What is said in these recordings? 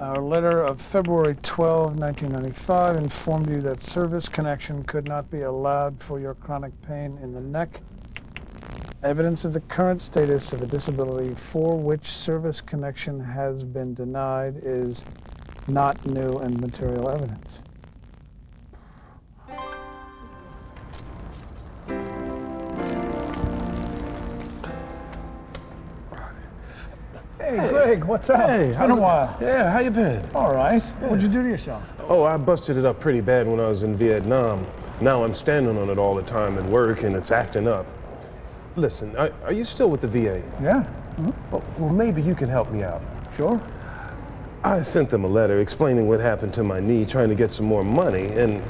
Our letter of February 12, 1995 informed you that service connection could not be allowed for your chronic pain in the neck. Evidence of the current status of a disability for which service connection has been denied is not new and material evidence. Hey, Greg, what's up? Hey, it's been a while. Yeah, how you been? All right. What'd you do to yourself? Oh, I busted it up pretty bad when I was in Vietnam. Now I'm standing on it all the time at work and it's acting up. Listen, are, are you still with the VA? Yeah. Well, well, maybe you can help me out. Sure. I sent them a letter explaining what happened to my knee, trying to get some more money, and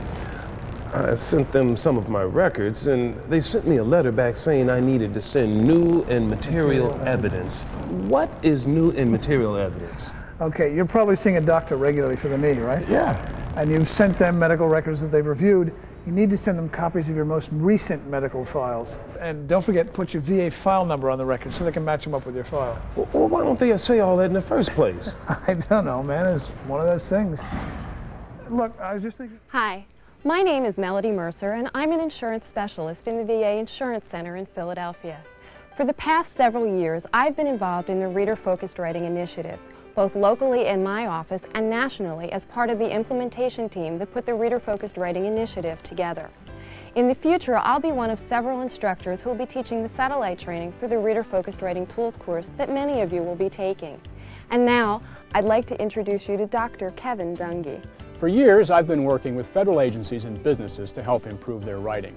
I sent them some of my records, and they sent me a letter back saying I needed to send new and material evidence. What is new and material evidence? Okay, you're probably seeing a doctor regularly for the knee, right? Yeah. And you've sent them medical records that they've reviewed. You need to send them copies of your most recent medical files. And don't forget, put your VA file number on the record so they can match them up with your file. Well, why don't they say all that in the first place? I don't know, man. It's one of those things. Look, I was just thinking. Hi, my name is Melody Mercer, and I'm an insurance specialist in the VA Insurance Center in Philadelphia. For the past several years, I've been involved in the Reader Focused Writing Initiative, both locally in my office and nationally as part of the implementation team that put the Reader Focused Writing Initiative together. In the future, I'll be one of several instructors who will be teaching the satellite training for the Reader Focused Writing Tools course that many of you will be taking. And now, I'd like to introduce you to Dr. Kevin Dungy. For years, I've been working with federal agencies and businesses to help improve their writing.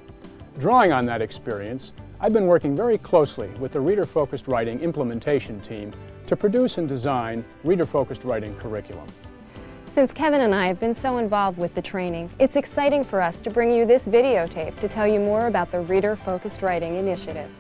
Drawing on that experience, I've been working very closely with the Reader-Focused Writing implementation team to produce and design reader-focused writing curriculum. Since Kevin and I have been so involved with the training, it's exciting for us to bring you this videotape to tell you more about the Reader Focused Writing Initiative.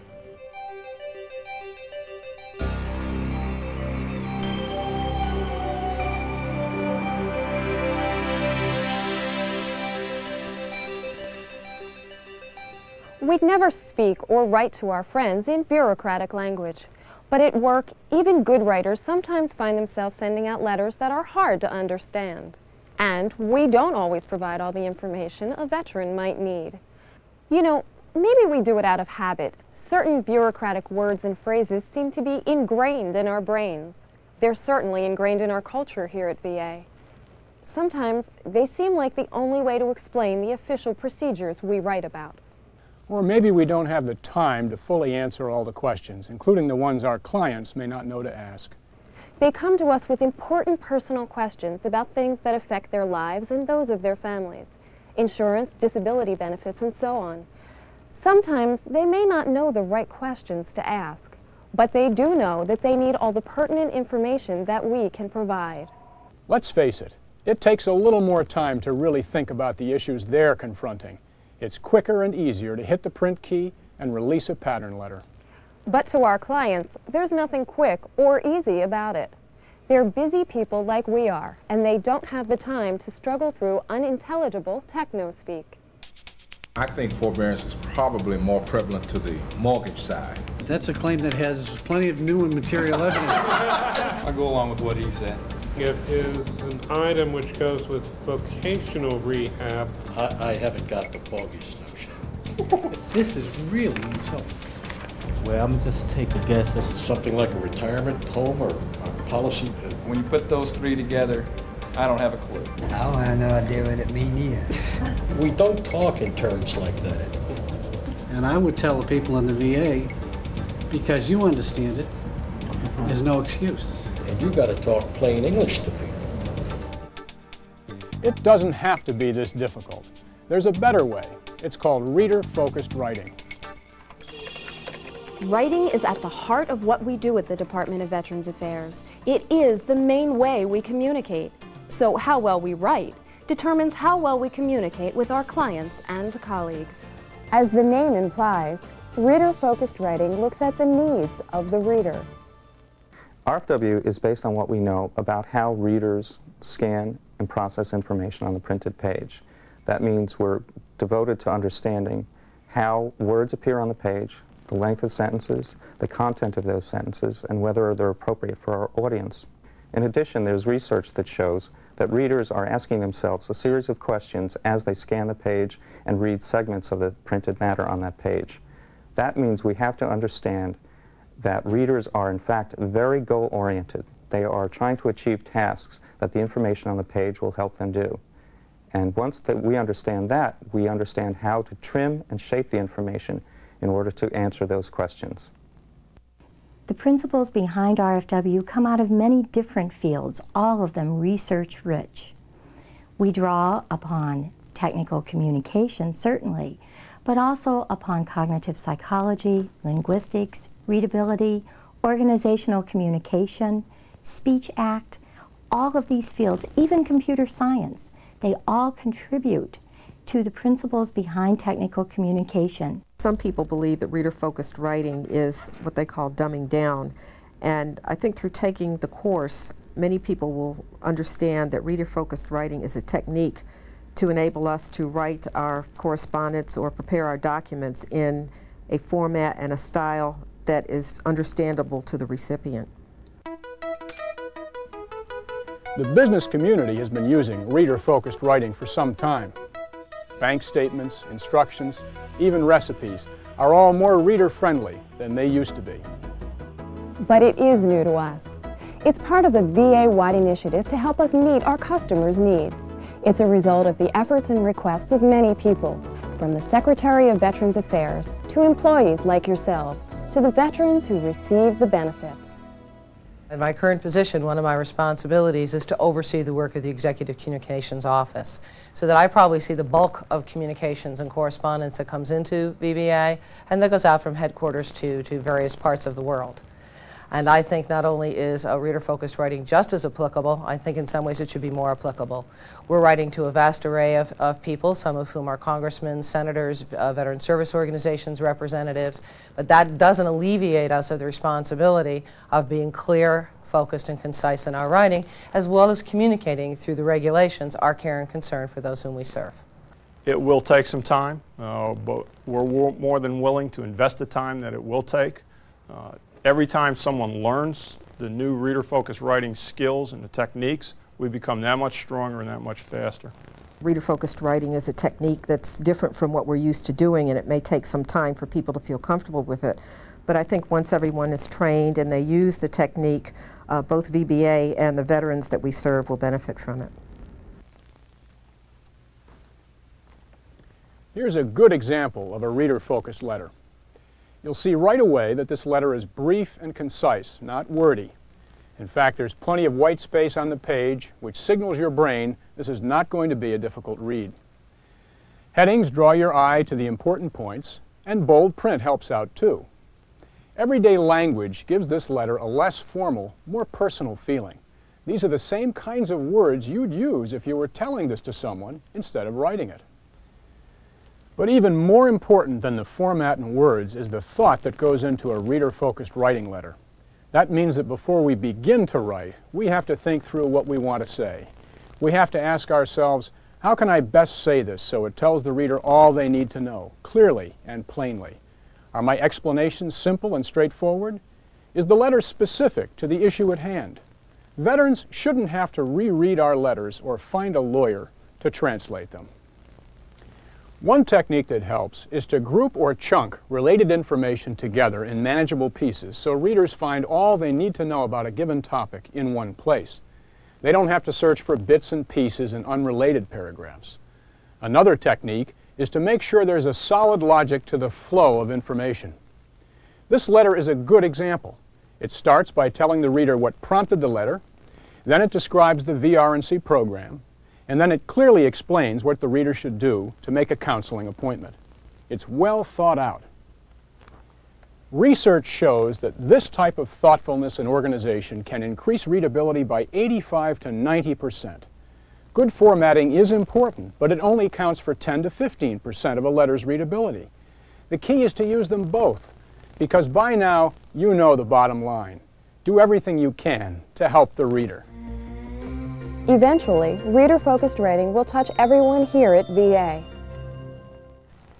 We'd never speak or write to our friends in bureaucratic language. But at work, even good writers sometimes find themselves sending out letters that are hard to understand. And we don't always provide all the information a veteran might need. You know, maybe we do it out of habit. Certain bureaucratic words and phrases seem to be ingrained in our brains. They're certainly ingrained in our culture here at VA. Sometimes they seem like the only way to explain the official procedures we write about. Or maybe we don't have the time to fully answer all the questions, including the ones our clients may not know to ask. They come to us with important personal questions about things that affect their lives and those of their families insurance, disability benefits, and so on. Sometimes they may not know the right questions to ask, but they do know that they need all the pertinent information that we can provide. Let's face it, it takes a little more time to really think about the issues they're confronting. It's quicker and easier to hit the print key and release a pattern letter. But to our clients, there's nothing quick or easy about it. They're busy people like we are, and they don't have the time to struggle through unintelligible techno-speak. I think forbearance is probably more prevalent to the mortgage side. That's a claim that has plenty of new and material evidence. I'll go along with what he said. It is an item which goes with vocational rehab. I, I haven't got the foggiest notion. This is really insulting. Well, I'm just take a guess. It's Something like a retirement home or a policy. When you put those three together, I don't have a clue. Oh, I don't have no idea what it means either. We don't talk in terms like that. And I would tell the people in the VA, because you understand it, there's no excuse. And you gotta talk plain English to people. It doesn't have to be this difficult. There's a better way. It's called reader-focused writing. Writing is at the heart of what we do at the Department of Veterans Affairs. It is the main way we communicate. So how well we write determines how well we communicate with our clients and colleagues. As the name implies, reader-focused writing looks at the needs of the reader. RFW is based on what we know about how readers scan and process information on the printed page. That means we're devoted to understanding how words appear on the page, the length of sentences, the content of those sentences, and whether they're appropriate for our audience. In addition, there's research that shows that readers are asking themselves a series of questions as they scan the page and read segments of the printed matter on that page. That means we have to understand that readers are in fact very goal-oriented. They are trying to achieve tasks that the information on the page will help them do. And once that we understand that, we understand how to trim and shape the information in order to answer those questions. The principles behind RFW come out of many different fields, all of them research rich. We draw upon technical communication, certainly, but also upon cognitive psychology, linguistics, readability, organizational communication, speech act, all of these fields, even computer science, they all contribute to the principles behind technical communication. Some people believe that reader-focused writing is what they call dumbing down. And I think through taking the course, many people will understand that reader-focused writing is a technique to enable us to write our correspondence or prepare our documents in a format and a style that is understandable to the recipient. The business community has been using reader-focused writing for some time. Bank statements, instructions, even recipes are all more reader-friendly than they used to be. But it is new to us. It's part of a VA-wide initiative to help us meet our customers' needs. It's a result of the efforts and requests of many people, from the Secretary of Veterans Affairs to employees like yourselves, to the veterans who receive the benefits. In my current position, one of my responsibilities is to oversee the work of the Executive Communications Office, so that I probably see the bulk of communications and correspondence that comes into VBA and that goes out from headquarters to, to various parts of the world. And I think not only is reader-focused writing just as applicable, I think in some ways it should be more applicable. We're writing to a vast array of, of people, some of whom are congressmen, senators, uh, veteran service organizations, representatives, but that doesn't alleviate us of the responsibility of being clear, focused, and concise in our writing, as well as communicating through the regulations our care and concern for those whom we serve. It will take some time, uh, but we're more than willing to invest the time that it will take. Uh, every time someone learns the new reader-focused writing skills and the techniques, we become that much stronger and that much faster. Reader-focused writing is a technique that's different from what we're used to doing, and it may take some time for people to feel comfortable with it. But I think once everyone is trained and they use the technique, uh, both VBA and the veterans that we serve will benefit from it. Here's a good example of a reader-focused letter. You'll see right away that this letter is brief and concise, not wordy. In fact, there's plenty of white space on the page, which signals your brain this is not going to be a difficult read. Headings draw your eye to the important points, and bold print helps out too. Everyday language gives this letter a less formal, more personal feeling. These are the same kinds of words you'd use if you were telling this to someone instead of writing it. But even more important than the format and words is the thought that goes into a reader-focused writing letter. That means that before we begin to write, we have to think through what we want to say. We have to ask ourselves, how can I best say this so it tells the reader all they need to know, clearly and plainly? Are my explanations simple and straightforward? Is the letter specific to the issue at hand? Veterans shouldn't have to reread our letters or find a lawyer to translate them. One technique that helps is to group or chunk related information together in manageable pieces so readers find all they need to know about a given topic in one place. They don't have to search for bits and pieces in unrelated paragraphs. Another technique is to make sure there's a solid logic to the flow of information. This letter is a good example. It starts by telling the reader what prompted the letter, then it describes the VR&C program, and then it clearly explains what the reader should do to make a counseling appointment. It's well thought out. Research shows that this type of thoughtfulness and organization can increase readability by 85 to 90 percent. Good formatting is important, but it only counts for 10 to 15 percent of a letter's readability. The key is to use them both, because by now you know the bottom line. Do everything you can to help the reader. Eventually, reader-focused writing will touch everyone here at VA.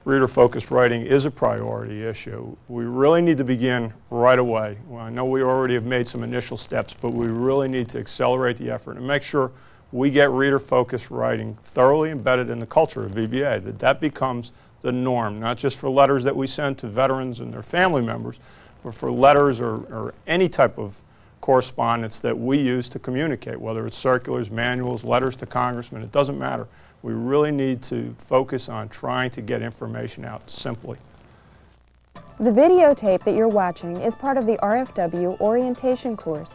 reader-focused writing is a priority issue. We really need to begin right away. Well, I know we already have made some initial steps, but we really need to accelerate the effort and make sure we get reader-focused writing thoroughly embedded in the culture of VBA, that that becomes the norm, not just for letters that we send to veterans and their family members, but for letters or, or any type of correspondence that we use to communicate, whether it's circulars, manuals, letters to congressmen, it doesn't matter. We really need to focus on trying to get information out simply. The videotape that you're watching is part of the RFW orientation course.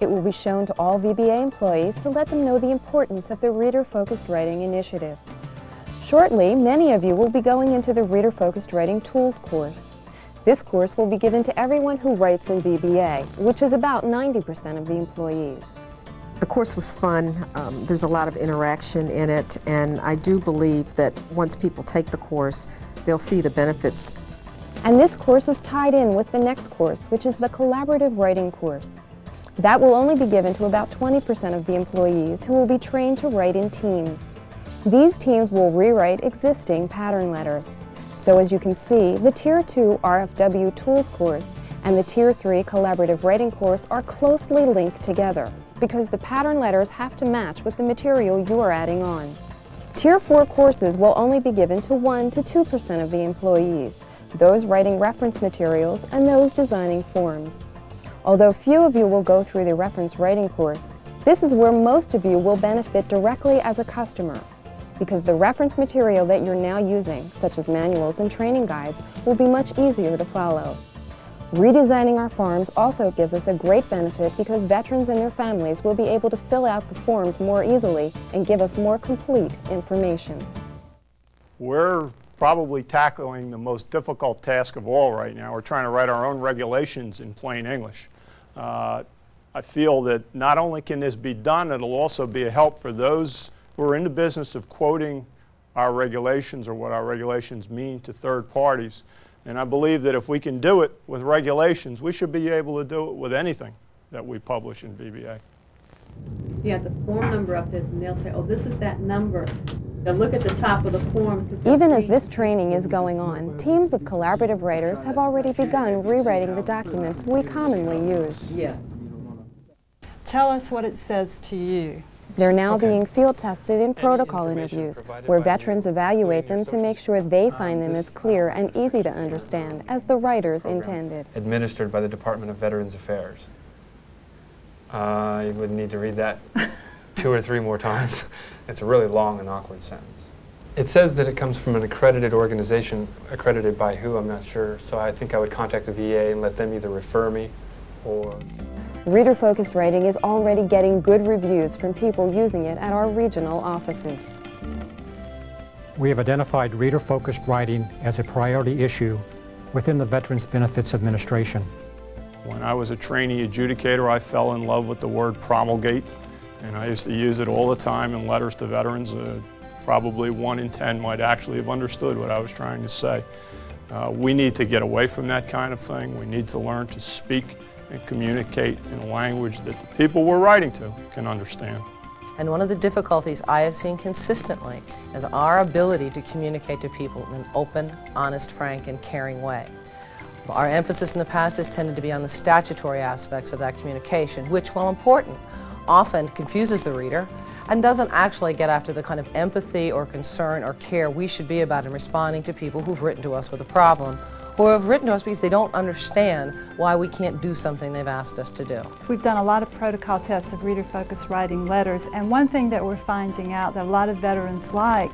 It will be shown to all VBA employees to let them know the importance of the Reader-Focused Writing Initiative. Shortly, many of you will be going into the Reader-Focused Writing Tools course. This course will be given to everyone who writes in VBA, which is about 90% of the employees. The course was fun. Um, there's a lot of interaction in it, and I do believe that once people take the course, they'll see the benefits. And this course is tied in with the next course, which is the Collaborative Writing course. That will only be given to about 20% of the employees who will be trained to write in teams. These teams will rewrite existing pattern letters. So as you can see, the Tier 2 RFW Tools course and the Tier 3 Collaborative Writing course are closely linked together because the pattern letters have to match with the material you are adding on. Tier 4 courses will only be given to 1 to 2% of the employees, those writing reference materials and those designing forms. Although few of you will go through the reference writing course, this is where most of you will benefit directly as a customer because the reference material that you're now using, such as manuals and training guides, will be much easier to follow. Redesigning our forms also gives us a great benefit because veterans and their families will be able to fill out the forms more easily and give us more complete information. We're probably tackling the most difficult task of all right now. We're trying to write our own regulations in plain English. Uh, I feel that not only can this be done, it'll also be a help for those who are in the business of quoting our regulations or what our regulations mean to third parties and I believe that if we can do it with regulations, we should be able to do it with anything that we publish in VBA. Yeah, the form number up there, and they'll say, oh, this is that number. They'll look at the top of the form. Even as this training is going on, teams of collaborative writers have already begun rewriting the documents we commonly use. Yeah. Tell us what it says to you. They're now okay. being field tested in protocol interviews, where veterans evaluate them to make sure they find them as clear and easy to understand as the writers intended. Administered by the Department of Veterans Affairs. Uh, you would need to read that two or three more times. it's a really long and awkward sentence. It says that it comes from an accredited organization, accredited by who, I'm not sure, so I think I would contact the VA and let them either refer me or Reader-focused writing is already getting good reviews from people using it at our regional offices. We have identified reader-focused writing as a priority issue within the Veterans Benefits Administration. When I was a trainee adjudicator, I fell in love with the word promulgate, and I used to use it all the time in letters to veterans. Uh, probably one in 10 might actually have understood what I was trying to say. Uh, we need to get away from that kind of thing. We need to learn to speak and communicate in a language that the people we're writing to can understand. And one of the difficulties I have seen consistently is our ability to communicate to people in an open, honest, frank, and caring way. Our emphasis in the past has tended to be on the statutory aspects of that communication, which, while important, often confuses the reader and doesn't actually get after the kind of empathy or concern or care we should be about in responding to people who've written to us with a problem who have written to us because they don't understand why we can't do something they've asked us to do. We've done a lot of protocol tests of reader-focused writing letters, and one thing that we're finding out that a lot of veterans like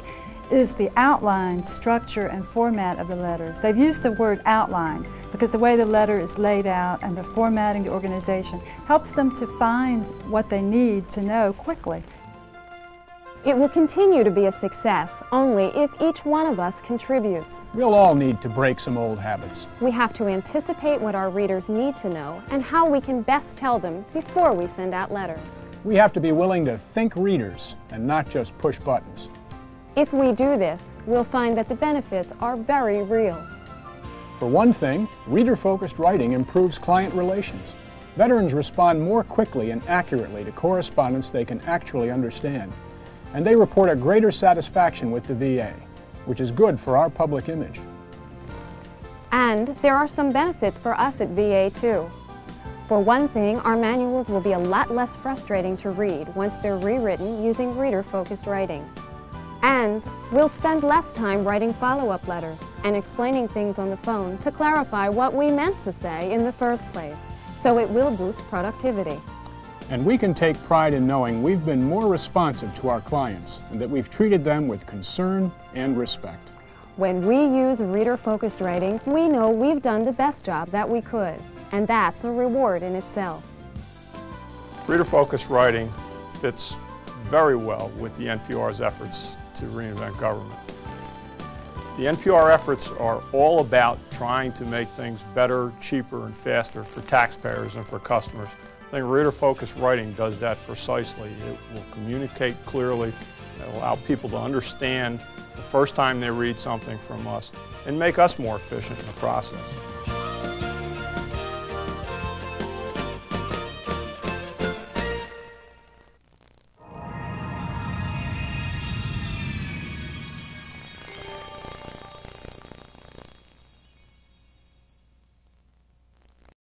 is the outline, structure, and format of the letters. They've used the word outline because the way the letter is laid out and the formatting, the organization, helps them to find what they need to know quickly. It will continue to be a success only if each one of us contributes. We'll all need to break some old habits. We have to anticipate what our readers need to know and how we can best tell them before we send out letters. We have to be willing to think readers and not just push buttons. If we do this, we'll find that the benefits are very real. For one thing, reader-focused writing improves client relations. Veterans respond more quickly and accurately to correspondence they can actually understand and they report a greater satisfaction with the VA. which is good for our public image. And there are some benefits for us at VA too. For one thing, our manuals will be a lot less frustrating to read once they're rewritten using reader-focused writing. And we'll spend less time writing follow-up letters and explaining things on the phone to clarify what we meant to say in the first place, so it will boost productivity. And we can take pride in knowing we've been more responsive to our clients and that we've treated them with concern and respect. When we use reader-focused writing, we know we've done the best job that we could, and that's a reward in itself. Reader-focused writing fits very well with the NPR's efforts to reinvent government. The NPR efforts are all about trying to make things better, cheaper, and faster for taxpayers and for customers. I think reader-focused writing does that precisely. It will communicate clearly, it will allow people to understand the first time they read something from us, and make us more efficient in the process.